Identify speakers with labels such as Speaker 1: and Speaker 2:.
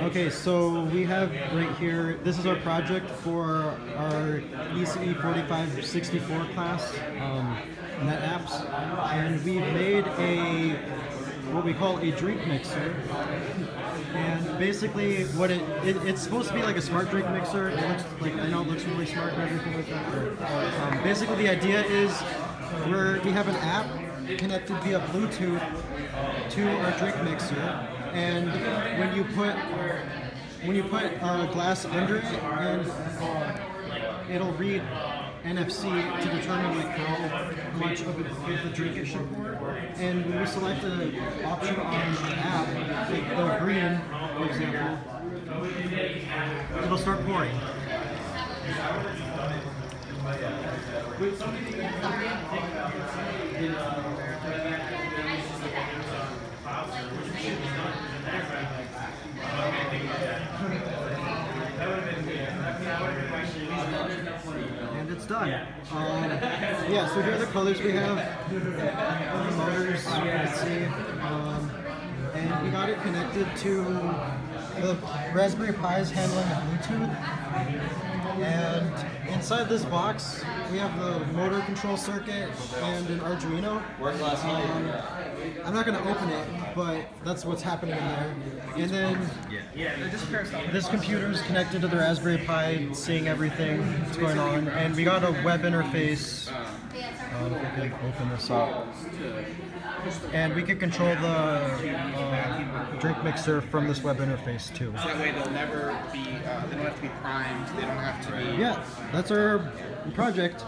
Speaker 1: Okay, so we have right here, this is our project for our ECE 4564 class, um, apps, and we've made a, what we call a drink mixer. And basically what it, it, it's supposed to be like a smart drink mixer. It looks like, I know it looks really smart and everything like that. Um, basically the idea is we're, we have an app connected via Bluetooth to our drink mixer, and when you put when you put a glass under it, and uh, it'll read NFC to determine like how much of, it, of the drink it should pour. And when we select an option on the app, like the green, for example, it'll start pouring. And it's done. Um, yeah, so here are the colors we have. The motors, you can see. Um, and we got it connected to the Raspberry Pi's handling the Bluetooth. And inside this box, we have the motor control circuit and an Arduino. Um, I'm not going to open it, but that's what's happening in there. And then this computer is connected to the Raspberry Pi, seeing everything that's going on. And we got a web interface. Um, we can open this up. And we can control the uh, drink mixer from this web interface too.
Speaker 2: That way they'll never be, uh, they don't have to be primed, they don't have to be.
Speaker 1: Yeah, that's our project.